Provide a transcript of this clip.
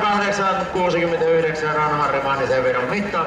108, 69 Anna Harri Mannisen vedon mitta.